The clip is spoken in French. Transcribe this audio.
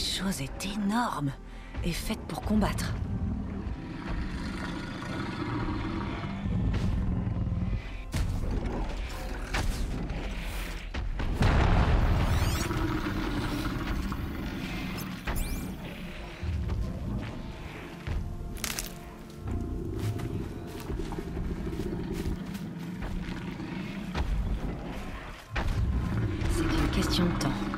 Cette chose est énorme et faite pour combattre. C'est qu'une question de temps.